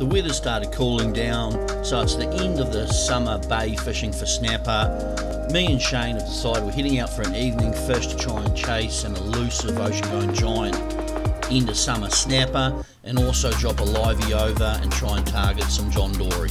The weather started cooling down, so it's the end of the summer bay fishing for snapper. Me and Shane have decided we're heading out for an evening fish to try and chase an elusive ocean going giant end of summer snapper and also drop a livey over and try and target some John Dory.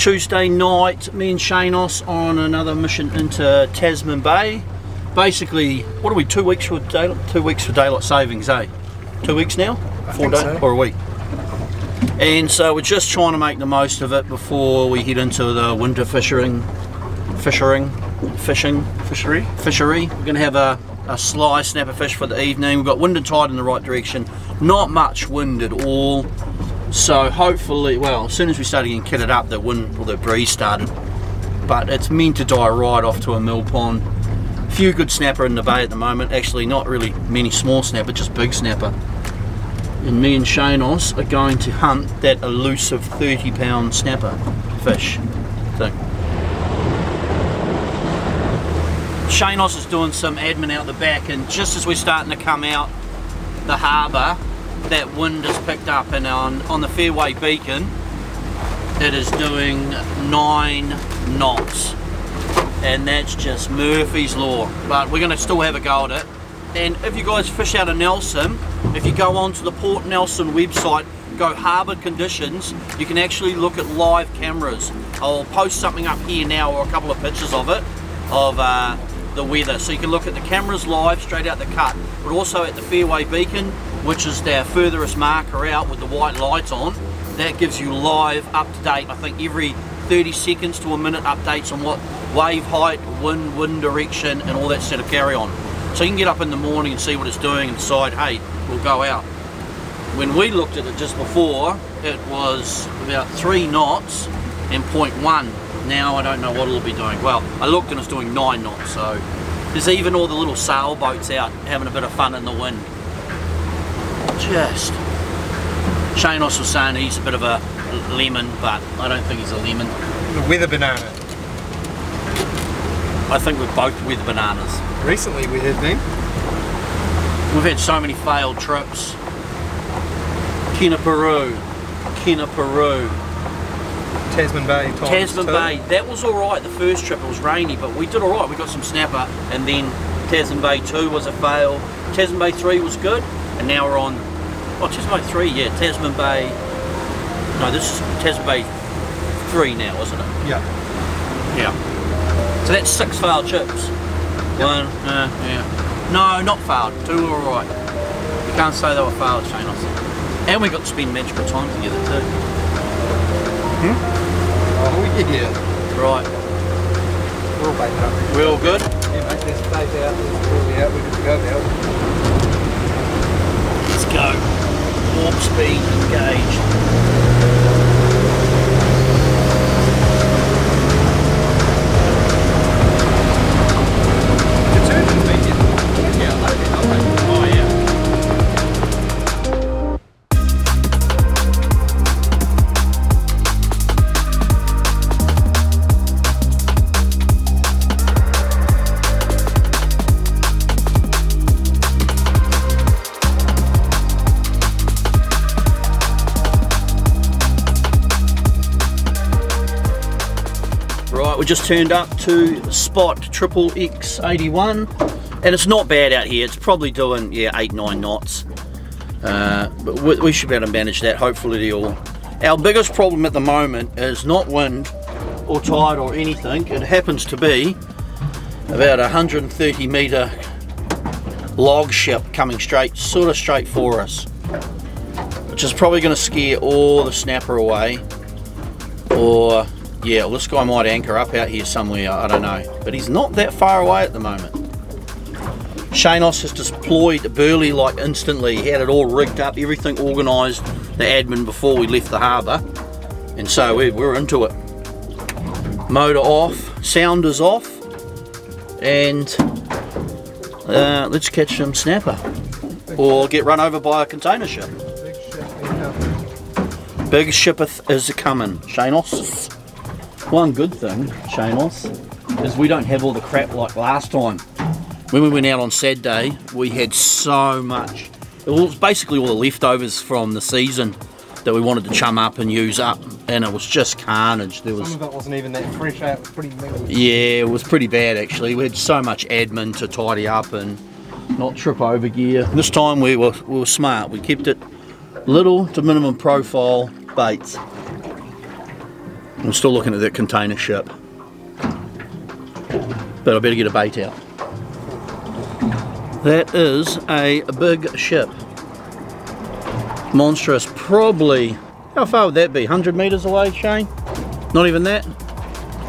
Tuesday night, me and Shanos on another mission into Tasman Bay. Basically, what are we? Two weeks for daylight, two weeks for daylight savings, eh? Two weeks now, I four days so. or a week. And so we're just trying to make the most of it before we head into the winter fishing, fishing, fishing, Fishery. fishery. We're going to have a, a sly snapper fish for the evening. We've got wind and tide in the right direction. Not much wind at all. So hopefully, well, as soon as we started getting kitted up, the wind or the breeze started. But it's meant to die right off to a mill pond. Few good snapper in the bay at the moment. Actually, not really many small snapper, just big snapper. And me and Shanos are going to hunt that elusive 30 pound snapper fish. So Shanos is doing some admin out the back, and just as we're starting to come out the harbour, that wind has picked up, and on, on the Fairway Beacon, it is doing nine knots, and that's just Murphy's Law. But we're going to still have a go at it. And if you guys fish out of Nelson, if you go onto the Port Nelson website, go harbour conditions, you can actually look at live cameras. I'll post something up here now or a couple of pictures of it, of uh, the weather. So you can look at the cameras live straight out the cut, but also at the Fairway Beacon, which is their furthest marker out with the white lights on. That gives you live, up to date, I think every 30 seconds to a minute updates on what wave height, wind, wind direction, and all that sort of carry on. So you can get up in the morning and see what it's doing and decide, hey, we'll go out. When we looked at it just before, it was about three knots and 0.1. Now I don't know what it'll be doing. Well, I looked and it's doing nine knots, so there's even all the little sailboats out having a bit of fun in the wind. Just. Shanos was saying he's a bit of a lemon, but I don't think he's a lemon. The weather banana. I think we're both with bananas. Recently we have been. We've had so many failed trips. Kina Peru, Kina Peru, Tasman Bay. Tasman two. Bay. That was all right. The first trip it was rainy, but we did all right. We got some snapper, and then Tasman Bay two was a fail. Tasman Bay three was good, and now we're on. Oh, Tasman Bay three, yeah. Tasman Bay. No, this is Tasman Bay three now, isn't it? Yeah. Yeah. So that's six failed chips. One, uh, yeah. No, not failed. Two were alright. You can't say they were failed, Shane. And we got to spend magical time together too. Hmm? Oh yeah. Right. We're all baited up. We're all good? Yeah, mate. There's out. There's really out. We're good to go now. Let's go. Warp speed engaged. Just turned up to spot triple X81 and it's not bad out here. It's probably doing, yeah, 8, 9 knots. Uh, but we, we should be able to manage that, hopefully deal. Our biggest problem at the moment is not wind or tide or anything. It happens to be about a 130 metre log ship coming straight, sort of straight for us. Which is probably going to scare all the snapper away. Or yeah, well, this guy might anchor up out here somewhere, I don't know. But he's not that far away at the moment. Shanos has deployed Burley like instantly. He had it all rigged up, everything organised, the admin before we left the harbour. And so we- we're into it. Motor off, sounders off, and uh, let's catch some snapper. Or get run over by a container ship. Big ship. Is is coming, Shanos. One good thing, Shanos, is we don't have all the crap like last time. When we went out on Saturday, we had so much. It was basically all the leftovers from the season that we wanted to chum up and use up, and it was just carnage. There was Some of it wasn't even that fresh out. It was pretty mealy. yeah, it was pretty bad actually. We had so much admin to tidy up and not trip over gear. This time we were we were smart. We kept it little to minimum profile baits. I'm still looking at that container ship. But I better get a bait out. That is a big ship. Monstrous, probably, how far would that be? 100 metres away, Shane? Not even that?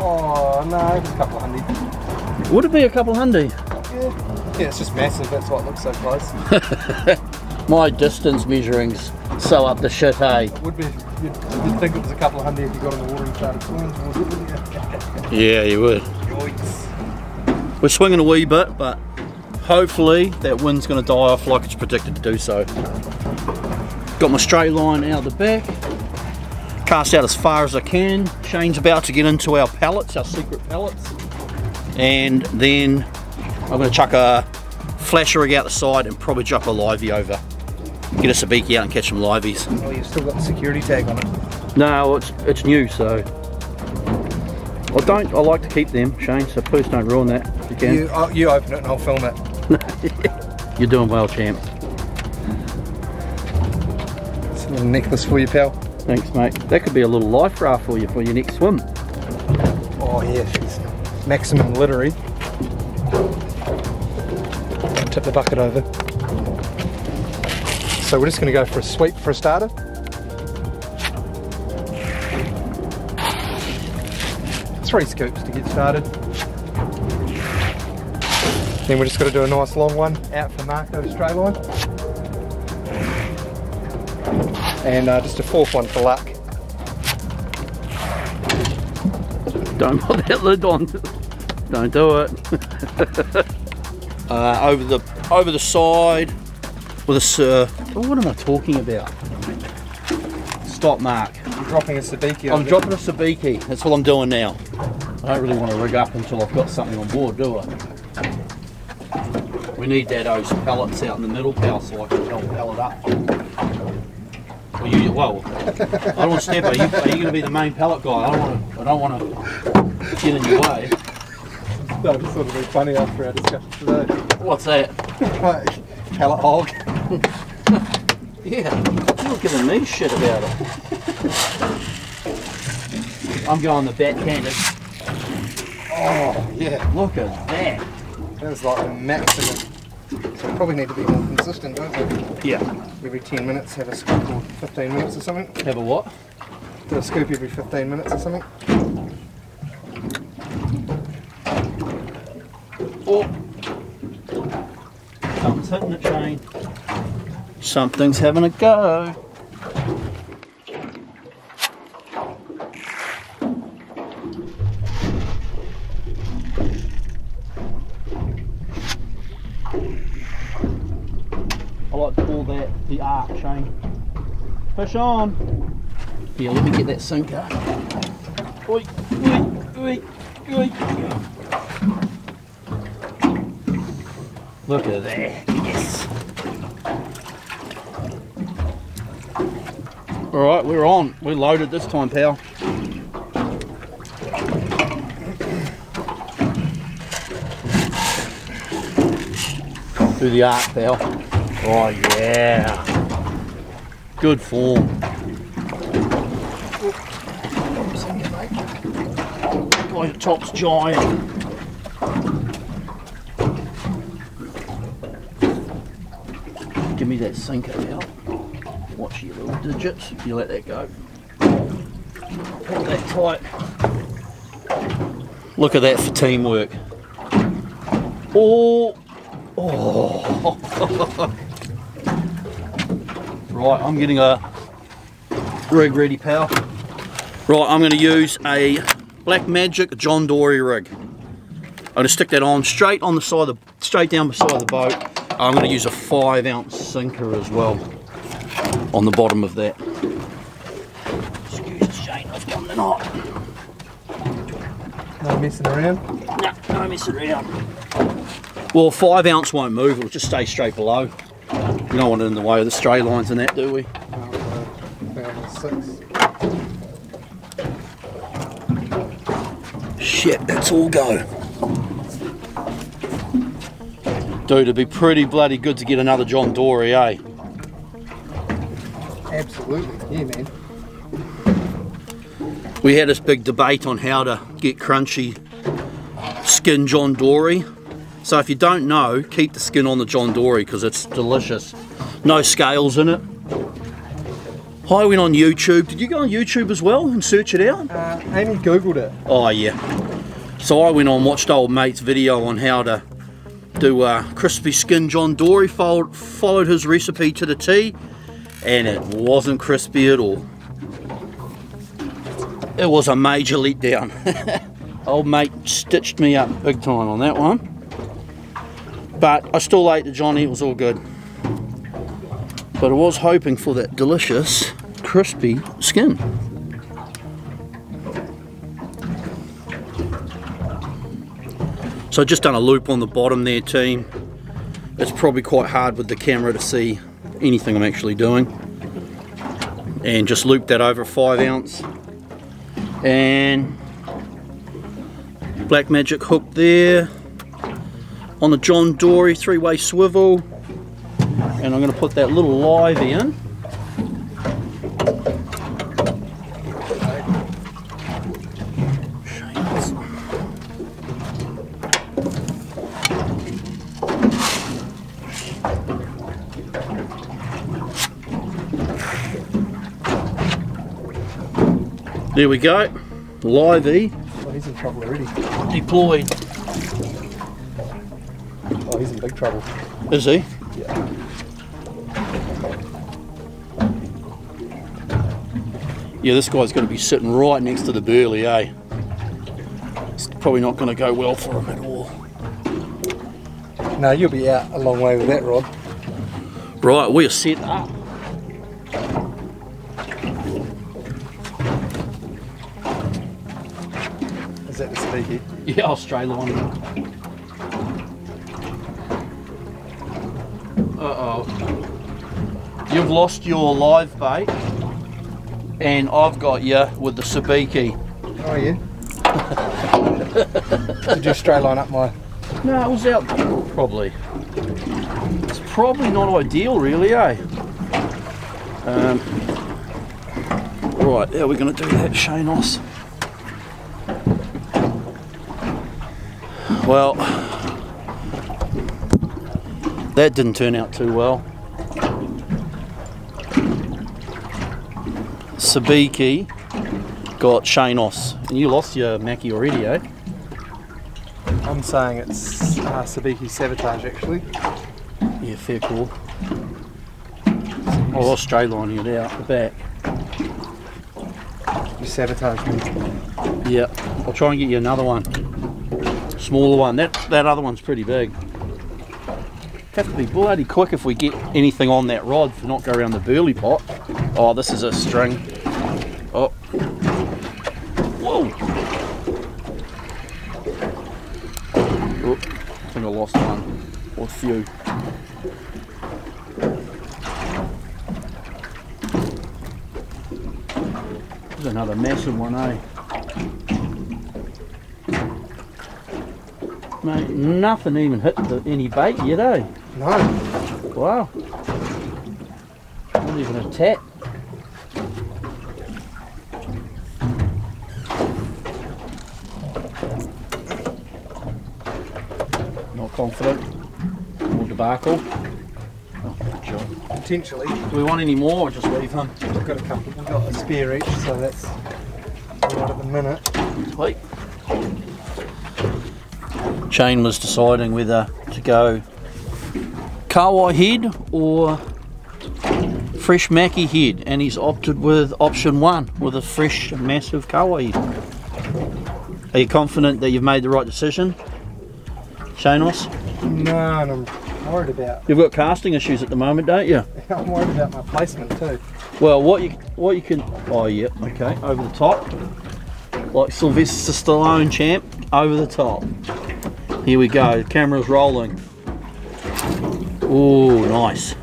Oh no, just a couple of hundred. Would it be a couple of hundred? Yeah. yeah, it's just massive. That's why it looks so close. My distance measuring's so up the shit, hey? Would be. You'd, you'd think it was a couple of hundred if you got in the water and started swimming towards it, wouldn't you? Yeah, you would. Yoinks. We're swinging a wee bit, but hopefully that wind's going to die off like it's predicted to do so. Got my straight line out the back. Cast out as far as I can. Shane's about to get into our pallets, our secret pallets. And then I'm going to chuck a flash rig out the side and probably drop a livey over. Get a sabiki out and catch some liveys. Oh, you've still got the security tag on it. No, it's it's new, so I don't. I like to keep them, Shane. So please don't ruin that. If you can. You, oh, you open it and I'll film it. You're doing well, champ. It's a little necklace for you, pal. Thanks, mate. That could be a little life raft for you for your next swim. Oh yeah, she's maximum glittery. Tip the bucket over. So we're just going to go for a sweep for a starter. Three scoops to get started. Then we're just going to do a nice long one out for Marco's stray line. And uh, just a fourth one for luck. Don't put that lid on. Don't do it. uh, over the over the side with a sir. Oh, what am I talking about? Stop, Mark. You're dropping a sabiki I'm dropping a sabiki. That's what I'm doing now. I don't really want to rig up until I've got something on board, do I? We need that those pellets out in the middle, pal, so I can help pellet up. Well, you, well, I don't want to step. Are you, are you going to be the main pellet guy? I don't want to. I don't want to get in your way. That would sort of be funny after our discussion today. What's that? Pallet hog. Yeah, you're giving me shit about it. I'm going the backhanded. Oh, yeah. Look at that. That's like the maximum. So we probably need to be more consistent, don't we? Yeah. Every 10 minutes, have a scoop or 15 minutes or something. Have a what? Do a scoop every 15 minutes or something. Oh. Something's hitting it. Something's having a go. I like to call that the arc, Shane. Fish on. Here, let me get that sinker. Oi, oi, oi, oi. Look at that. Yes. Alright, we're on. We're loaded this time, pal. Do the arc, pal. Oh, yeah. Good form. Oh, your top's giant. Give me that sinker out. Digits. You let that go. Hold that tight. Look at that for teamwork. Oh, oh. right, I'm getting a rig ready, pal. Right, I'm going to use a Black Magic John Dory rig. I'm going to stick that on straight on the side of the, straight down beside the boat. I'm going to use a five ounce sinker as well on the bottom of that. they're not. No messing around. No, no messing around. Well, five ounce won't move, it'll just stay straight below. We don't want it in the way of the stray lines and that, do we? No, I think I'm on six. Shit, that's all go. Dude, it'd be pretty bloody good to get another John Dory, eh? Absolutely. Yeah, man. We had this big debate on how to get crunchy skin John Dory. So if you don't know, keep the skin on the John Dory because it's delicious. No scales in it. I went on YouTube. Did you go on YouTube as well and search it out? Uh, Amy googled it. Oh yeah. So I went on watched old mate's video on how to do uh, crispy skin John Dory. Followed, followed his recipe to the T, and it wasn't crispy at all. It was a major letdown. old mate stitched me up big time on that one. But I still ate the Johnny. It was all good. But I was hoping for that delicious crispy skin. So just done a loop on the bottom there team. It's probably quite hard with the camera to see anything I'm actually doing. And just loop that over five ounce. And Black Magic hook there. On the John Dory three-way swivel. And I'm going to put that little live in. There we go. Livey Oh, he's in trouble already. deployed. Oh, he's in big trouble. Is he? Yeah. Yeah, this guy's going to be sitting right next to the burley, eh? It's probably not going to go well for him at all. No, you'll be out a long way with that rod. Right, we are set up. The speaky? Yeah, I'll stray line. Uh-oh. You've lost your live bait, and I've got you with the sabiki. Are you? Did you straight line up my. No, it was out probably. It's probably not ideal, really, eh? Um, right, how are we going to do that, Shanos? Well, that didn't turn out too well. Sabiki got Shanos, and you lost your Mackie already, eh? I'm saying it's uh, Sabiki Sabotage actually. Yeah, fair call. Oh, I'll straight lining it out the back. You sabotaged me. Yeah, I'll try and get you another one. Smaller one. That that other one's pretty big. Have to be bloody quick if we get anything on that rod to not go around the burley pot. Oh, this is a string. Oh. Whoa. Oh, I think I lost one. Or a few. There's another massive one, eh? Mate, nothing even hit the, any bait yet, eh? No. Wow. Not even a tat. Not confident. More debacle. Oh, good job. Potentially. Do we want any more or just leave him? We've got a couple. We've got a spare each, so that's all right at the minute. Wait. Shane was deciding whether to go Kawai head or fresh Mackie head, and he's opted with option one with a fresh, massive Kawai head. Are you confident that you've made the right decision, Shanos? No, and I'm worried about. You've got casting issues at the moment, don't you? I'm worried about my placement too. Well, what you what you can oh yeah, okay, over the top. like Sylvester Stallone champ, over the top. Here we go, camera's rolling. Oh, nice.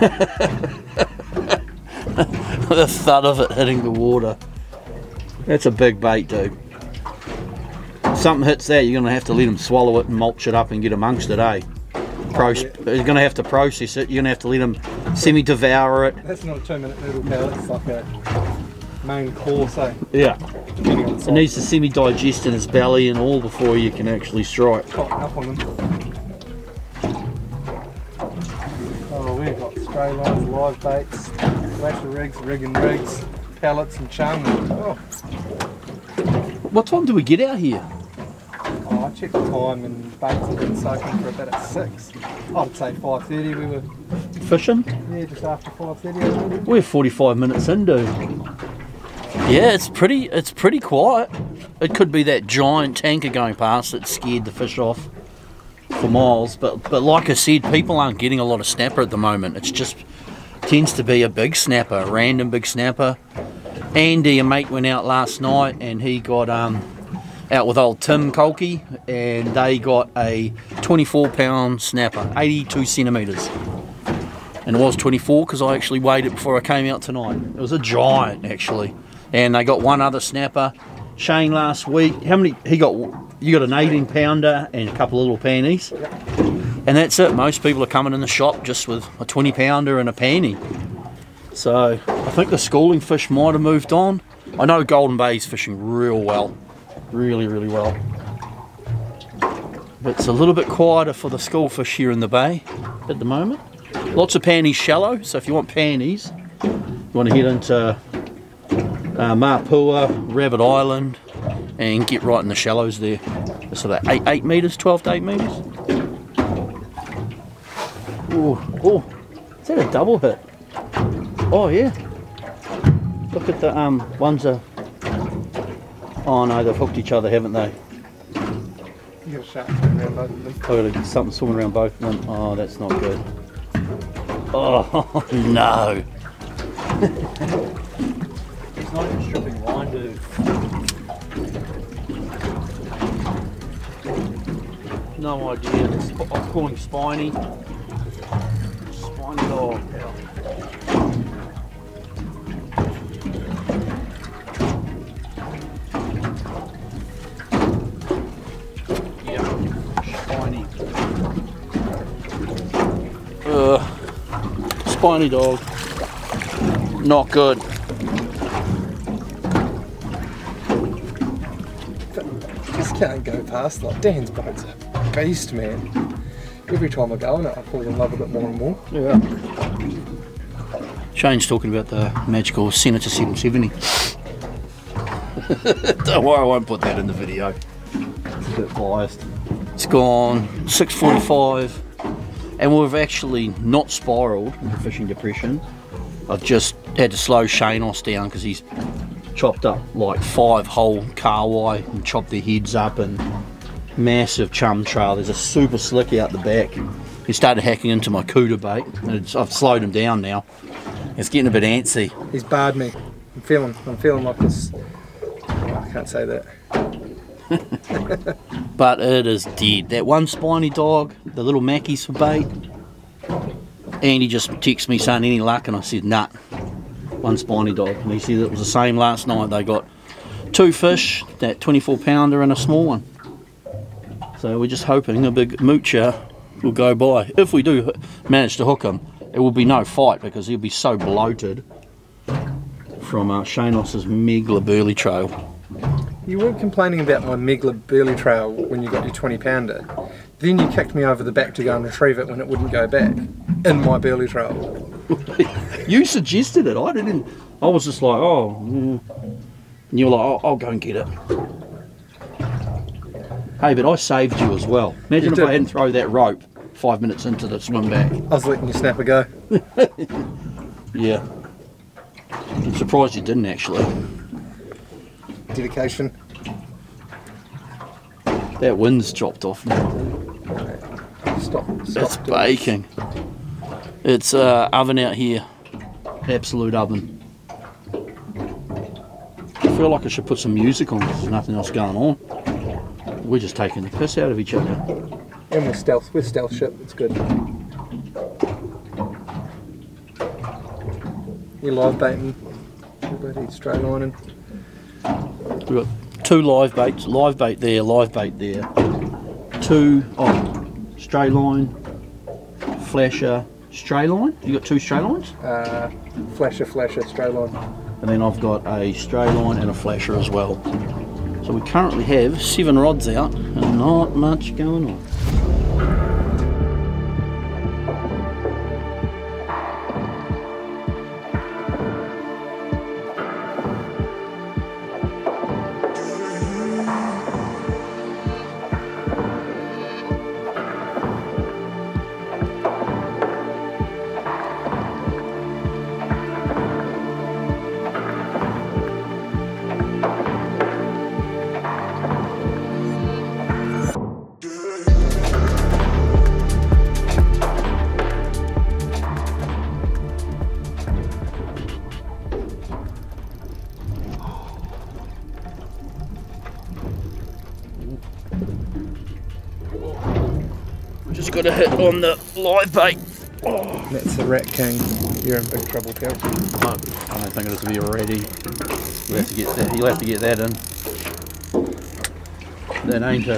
the thud of it hitting the water. That's a big bait, dude. something hits that, you're going to have to let them swallow it and mulch it up and get amongst it, eh? Pro yeah. You're going to have to process it. You're going to have to let them semi-devour it. That's not a two minute noodle pellet, it's like a main course, eh? Yeah. It needs to semi-digest in its belly and all before you can actually strike. Up on them. Oh, we've got stray lines, live baits, flasher rigs, rigging rigs, pellets and chum. Oh, What time do we get out here? oh, I checked the time and baits have been soaking for about at 6. I'd say 5.30 we were, Fishing? yeah, just after 5.30 We're 45 minutes in, dude. Yeah, it's pretty. It's pretty quiet. It could be that giant tanker going past that scared the fish off for miles. But but like I said, people aren't getting a lot of snapper at the moment. It's just tends to be a big snapper, a random big snapper. Andy, a mate, went out last night and he got um out with old Tim Colkey and they got a 24 pound snapper, 82 centimeters and it was 24 because I actually weighed it before I came out tonight. It was a giant actually, and they got one other snapper. Shane last week, how many? He got you got an 18 pounder and a couple of little panties, and that's it. Most people are coming in the shop just with a 20 pounder and a panty. So I think the schooling fish might have moved on. I know Golden Bay's fishing real well, really really well. But it's a little bit quieter for the school fish here in the bay at the moment. Lots of panties shallow, so if you want panties, you want to head into uh, Mapua, Rabbit Island, and get right in the shallows there. It's sort of 8, 8 metres, 12 to 8 metres. Oh, oh, is that a double hit? Oh, yeah. Look at the um ones are. Oh no, they've hooked each other, haven't they? You got shark around both of them. I've got something swimming around both of them. Oh, that's not good. Oh, no. He's not even stripping line, dude. No idea. I'm calling Spiny. Spiny dog. Spiny dog. Not good. Can't go past like Dan's boat's a beast, man. Every time I go on it, I fall in love with it more and more. Yeah. Shane's talking about the magical Senator 770. Don't worry, I won't put that in the video. It's a bit biased. It's gone 6.45 and we've actually not spiraled in the fishing depression. I've just had to slow Shanos down because he's chopped up like five whole carwai and chopped their heads up and massive chum trail. There's a super slick out the back. He started hacking into my cooter bait. And it's, I've slowed him down now. It's getting a bit antsy. He's barred me. I'm feeling, I'm feeling like this. I can't say that. but it is dead. That one spiny dog, the little Mackies for bait. Andy just texted me saying any luck, and I said nah. One spiny dog, and he said it was the same last night. They got two fish, that 24 pounder and a small one. So we're just hoping a big moocher will go by. If we do manage to hook him, it will be no fight because he'll be so bloated from uh, Shanos's Megla Burley Trail. You weren't complaining about my Megla Burley Trail when you got your 20 pounder. Then you kicked me over the back to go and retrieve it when it wouldn't go back in my Burley Trail. you suggested it. I didn't. I was just like, oh. mm. And you were like, oh, I'll go and get it. Hey, but I saved you as well. Imagine You if did. I hadn't thrown that rope five minutes into the swim back. I was letting you snap a go. Yeah. I'm surprised you didn't actually. Dedication. That wind's dropped off now. Stop. Stop. It's baking. It's uh, oven out here. Absolute oven. I feel like I should put some music on there's nothing else going on. We're just taking the piss out of each other. And we're stealth, We're stealth ship, it's good. You live baiting, straight lining. We've got two live baits, live bait there, live bait there. Two, oh, stray line, flasher, stray line. You got two stray lines? Uh, flasher, flasher, straight line. And then I've got a stray line and a flasher as well. So we currently have seven rods out and not much going on. Just got a hit on the live bait. That's the Rat King. You're in big trouble, pal. I don't think it'll be ready. You'll have to get that. You'll have to get that in. That ain't a.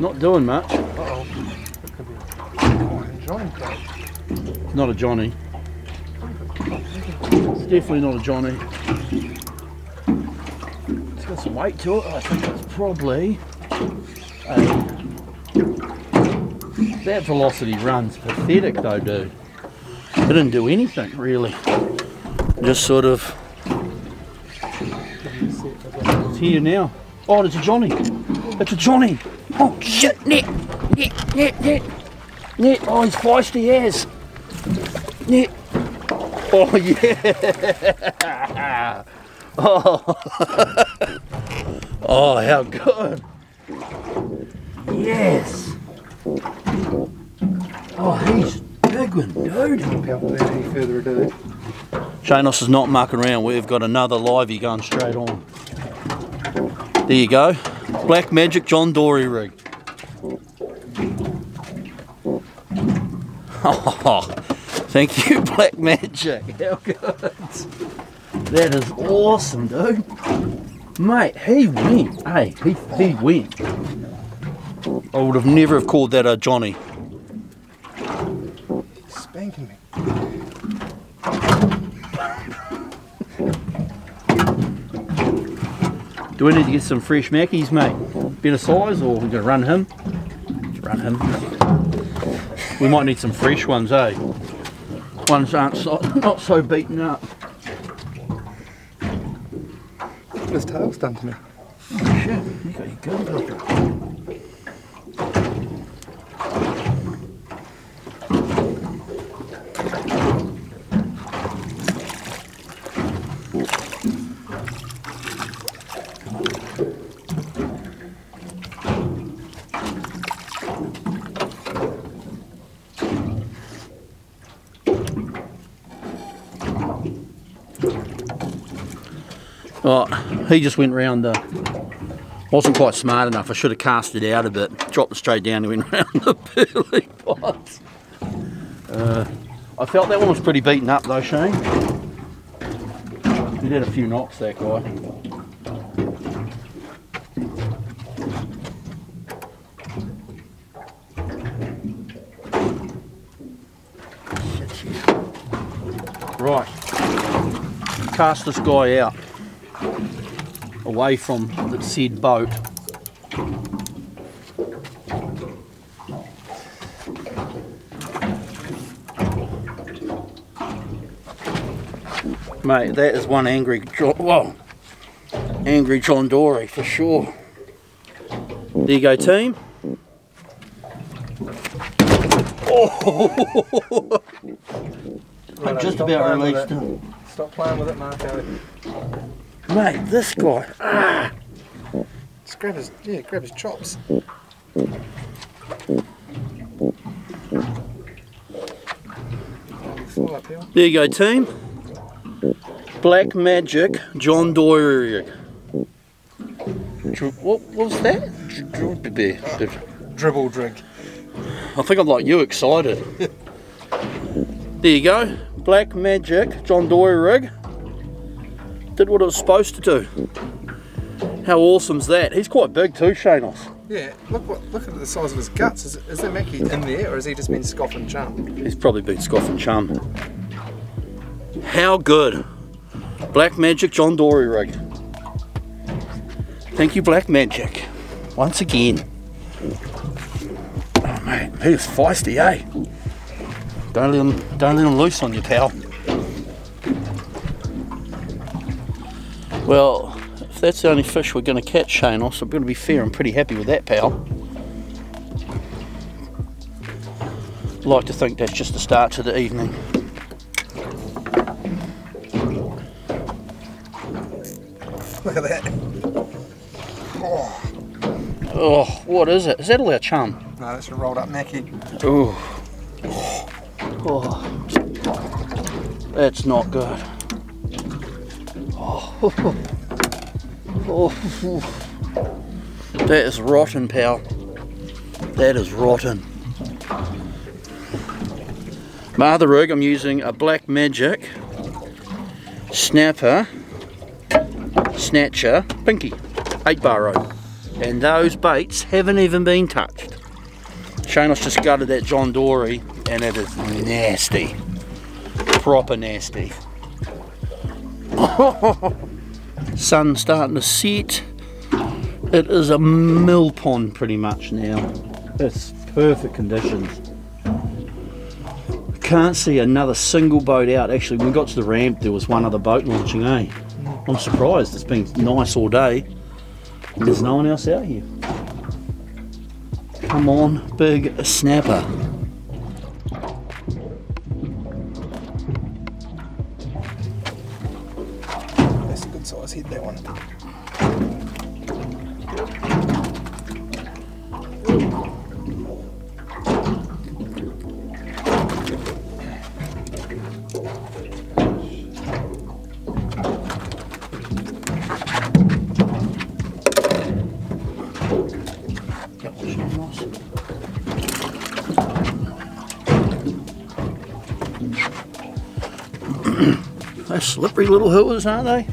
Not doing much. Uh-oh. That could be a giant pal. It's not a Johnny. It's definitely not a Johnny. Weight to it. Oh, I think it's probably um, a. That velocity run's pathetic though, dude. It didn't do anything really. Just sort of. It's here now. Oh, it's a Johnny. It's a Johnny. Oh shit! Net, net, net, net, net. Oh, he's feisty as. Net. Oh yeah. Oh. oh, how good. Yes. Oh, he's a big one, dude. Pal, without any further ado. Shanos is not mucking around. We've got another livey going straight on. There you go. Black Magic John Dory rig. Oh, thank you, Black Magic. How good. That is awesome, dude. Mate, he went. Hey, he, he went. I would have never have called that a Johnny. Spanking me. Do we need to get some fresh Mackies, mate? Better size, or we're gonna run him? Run him. We might need some fresh ones, eh? Ones aren't so, not so beaten up. His tail's done to me. Shit, you got he just went round the. Wasn't quite smart enough. I should have cast it out a bit. Dropped it straight down and went round the burley pots. Uh, I felt that one was pretty beaten up though, Shane. He did a few knocks, that guy. Right. Cast this guy out away from the said boat. Mate, that is one angry, Jo- whoa, angry John Dory for sure. There you go, team. Oh, I just about playing released it. him. Stop playing with it, Marco. Mate, this guy. Ah, Just grab his, yeah, grab his chops. There you go, team. Black Magic John Dory. Dr- What what was that? Dr- Dribble drink. I think I'm like you excited. there you go. Black Magic John Dory rig. Did what it was supposed to do. How awesome's that? He's quite big too, Shanos. Yeah, look what look at the size of his guts. Is, is there Mackie in there or has he just been scoffing chum? He's probably been scoffing chum. How good. Black Magic John Dory rig. Thank you, Black Magic. Once again. Oh mate, he's feisty, eh? Don't let him don't let him loose on you, pal. Well, if that's the only fish we're gonna catch, Shanos, I'm gonna be fair and pretty happy with that, pal. like to think that's just the start to the evening. Look at that. Oh, what is it? Is that all our chum? No, that's a rolled up Mackie. Ooh. Oh. That's not good. Oh. That is rotten, pal. That is rotten. My other rig, I'm using a Black Magic Snapper Snatcher Pinky 8 bar rope. And those baits haven't even been touched. Shanos just gutted that John Dory and it is nasty. Proper nasty. Sun starting to set. It is a mill pond pretty much now. It's perfect conditions. Can't see another single boat out. Actually, when we got to the ramp, there was one other boat launching, eh? I'm surprised. It's been nice all day. There's no one else out here. Come on, big snapper. Slippery little hooters, aren't they?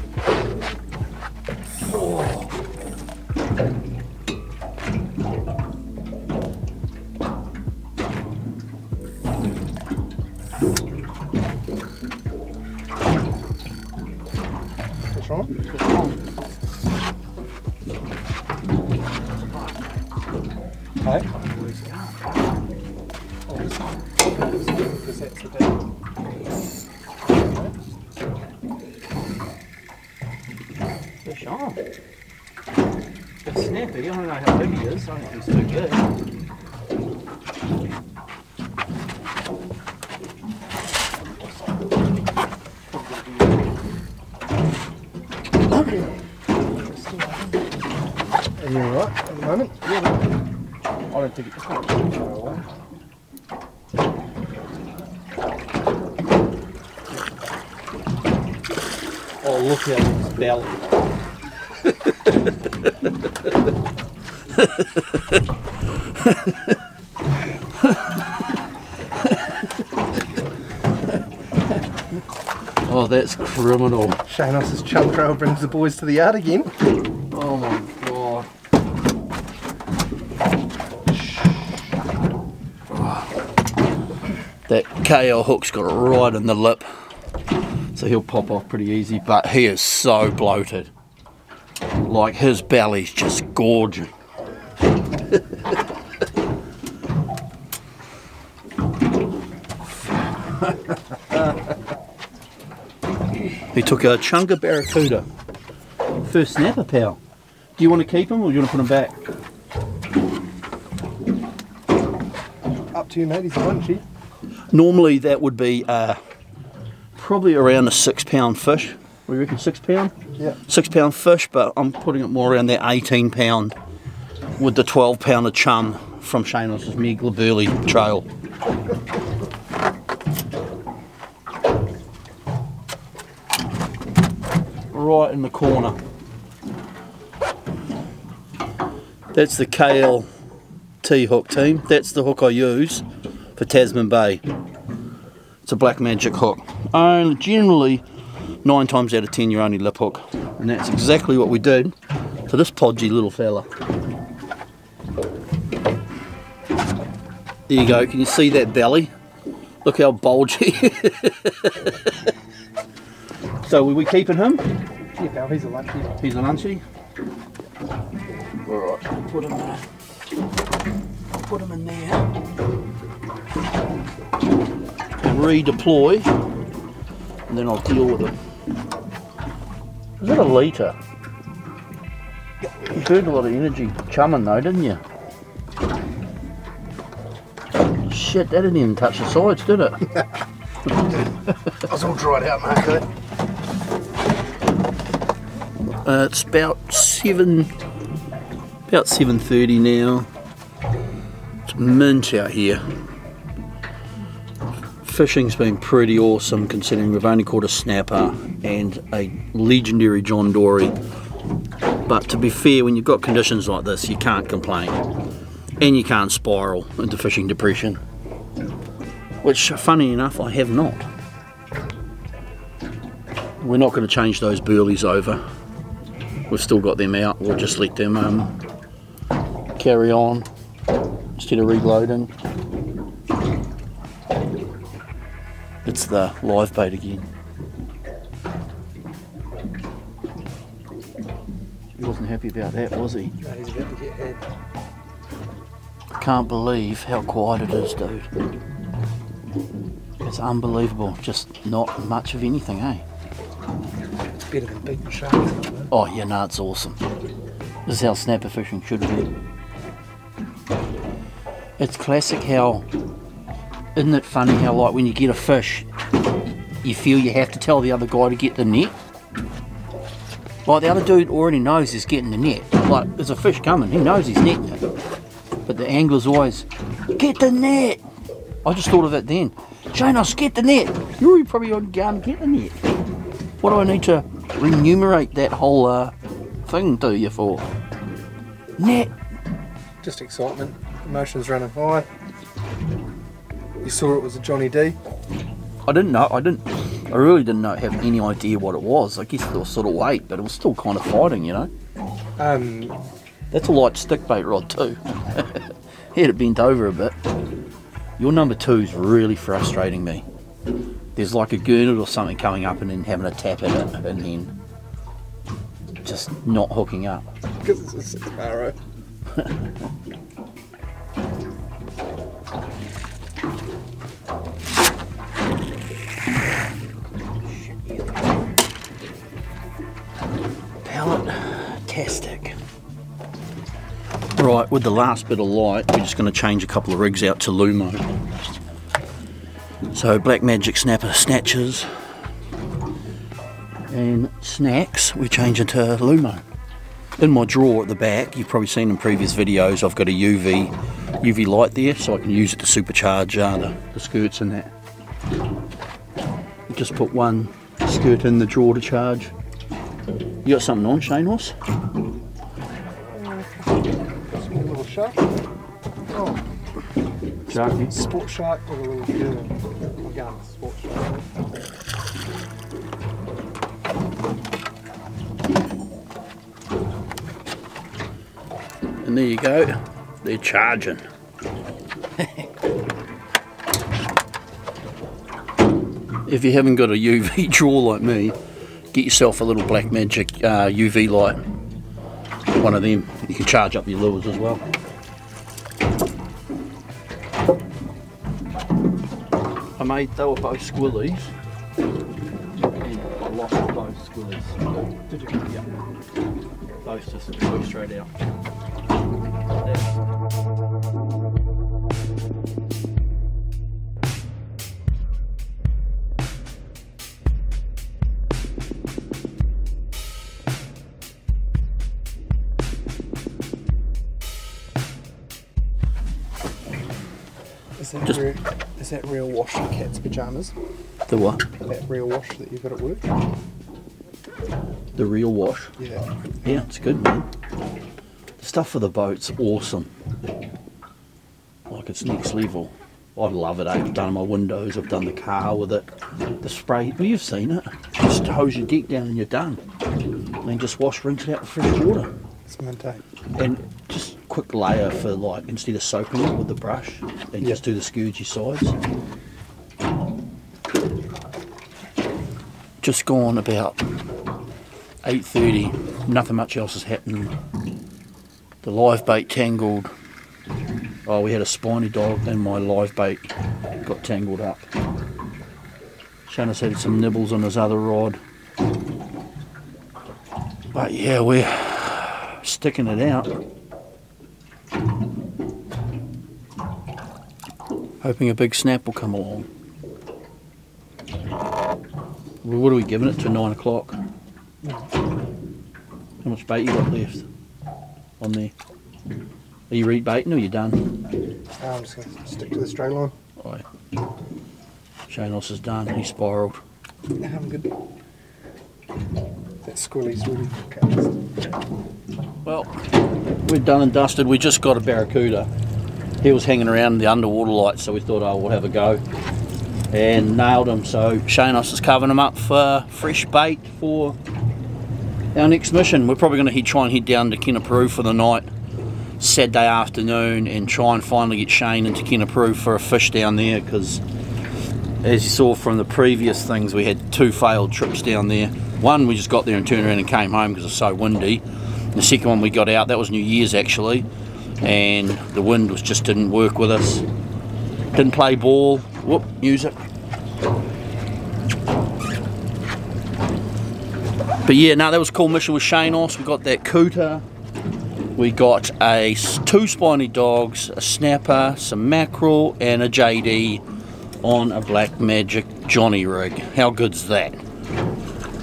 That's right. Hey? Oh, this one. Because that's the big. Fish on. It's. I don't know how big he is. I think he's too big. Are you alright at the moment? Yeah. I don't think it's going to go away. Oh, look at his belly. oh, that's criminal. Shanos's chum trail brings the boys to the yard again. Oh my god. That KL hook's got it right in the lip. So he'll pop off pretty easy, but he is so bloated. Like his belly's just gorging. Took a chunga barracuda. First snapper, pal. Do you want to keep him or do you want to put him back? Up to you, mate. He's a bunchy. Normally that would be uh, probably around a six pound fish. What do you reckon, six pound? Yeah. Six pound fish, but I'm putting it more around that 18 pound with the 12 pound of chum from Megla Burley trail. Right in the corner. That's the KL T hook team. That's the hook I use for Tasman Bay. It's a black magic hook. Only generally nine times out of ten you're only lip hook. And that's exactly what we did to this podgy little fella. There you go, can you see that belly? Look how bulgy. so were we keeping him? Yeah, pal, he's a lunchy. He's a lunchy. Alright, put him in. there. Put him in there. And redeploy. And then I'll deal with him. Is that a litre? You burned a lot of energy chumming though, didn't you? Shit, that didn't even touch the sides, did it? I was all dried out, Marco. Uh, it's about seven, about seven thirty now. It's mint out here. Fishing's been pretty awesome considering we've only caught a snapper and a legendary John Dory. But to be fair, when you've got conditions like this, you can't complain, and you can't spiral into fishing depression. Which, funny enough, I have not. We're not going to change those burleys over we've still got them out. We'll just let them um, carry on instead of reloading. It's the live bait again. He wasn't happy about that was he? No, he's about to get had. can't believe how quiet it is dude. It's unbelievable. Just not much of anything eh Better than beating sharks. Oh yeah, no, it's awesome. This is how snapper fishing should be. It's classic how, isn't it funny how like when you get a fish, you feel you have to tell the other guy to get the net? Like the other dude already knows he's getting the net. Like there's a fish coming, he knows he's netting it. But the angler's always, get the net! I just thought of it then. Janos, get the net! You're probably on and get the net. What do I need to remunerate that whole uh, thing to you for? Net. Just excitement. Emotions running high. You saw it was a Johnny D. I didn't know. I didn't. I really didn't know, have any idea what it was. I guess it was sort of weight, but it was still kind of fighting, you know. Um, That's a light stick bait rod too. Had it bent over a bit. Your number two is really frustrating me. There's like a gurnard or something coming up and then having a tap at it and then just not hooking up. because it's a six tastic. Right, with the last bit of light, we're just going to change a couple of rigs out to Lumo. So Black Magic Snapper snatches and snacks, we change into Lumo. In my drawer at the back, you've probably seen in previous videos, I've got a UV UV light there, so I can use it to supercharge uh, the, the skirts in that. Just put one skirt in the drawer to charge. You got something on, Shane Ross? Small little. Sharky. sport shark with a little girl. I'm going with sport shark. And there you go. They're charging. if you haven't got a UV drawer like me, get yourself a little Black Magic uh, UV light. One of them. You can charge up your lures as well. Made they were both squillies. And I lost both squillies. Did you? Yeah. Both just flew straight out. Is that real wash in cat's pyjamas? The what? That real wash that you've got at work? The real wash. Yeah. Yeah, it's good, man. The stuff for the boat's awesome. Like it's next level. I love it. eh? I've done my windows. I've done the car with it. The spray. Well, you've seen it. Just hose your deck down and you're done. And then just wash, rinse it out with fresh water. It's mint, eh? And quick layer for like instead of soaping it with the brush, and just do the scourgy sides. Just gone about 8.30, nothing much else has happened. The live bait tangled. Oh, we had a spiny dog and my live bait got tangled up. Shanna's had some nibbles on his other rod. But yeah, we're sticking it out. Hoping a big snap will come along. Well, What are we giving it to nine o'clock? How much bait you got left on there? Are you reed baiting or you done? Uh, I'm just going to stick to the straight line. Right. Shane Ross is done. He spiraled. Yeah, I'm good. That squilly's really catches. Well, we're done and dusted. We just got a barracuda. He was hanging around the underwater lights, so we thought, oh, we'll have a go. And nailed him. So Shanos is covering him up for fresh bait for our next mission. We're probably going to try and head down to Kenepuru for the night, Saturday afternoon, and try and finally get Shane into Kenepuru for a fish down there because as you saw from the previous things, we had two failed trips down there. One, we just got there and turned around and came home because it's so windy. The second one we got out, that was New Year's actually, and the wind was just didn't work with us. Didn't play ball. Whoop, music. But yeah, no, that was a cool mission with Shanos. We got that cooter. We got a two spiny dogs, a snapper, some mackerel, and a JD on a Black Magic Johnny rig. How good's that?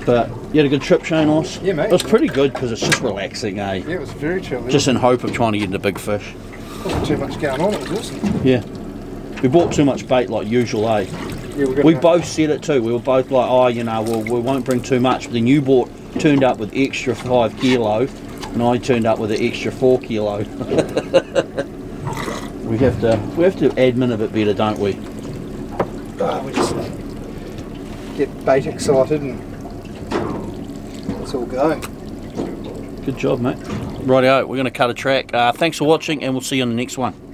But you had a good trip, Shanos? Yeah, mate. It was pretty good because it's just relaxing, eh? Yeah, it was very chill. Just in hope of trying to get into big fish. wasn't too much going on. It was awesome. Yeah. We bought too much bait like usual, eh? Yeah, we're We both said it too. We were both like, oh, you know, well, we won't bring too much. But then you bought, turned up with extra five kilo, and I turned up with an extra four kilo. we have to, we have to admin a bit better, don't we? Ah, we just get bait excited and it's all go. Good job, mate. Rightio, we're going to cut a track. Uh, thanks for watching, and we'll see you on the next one.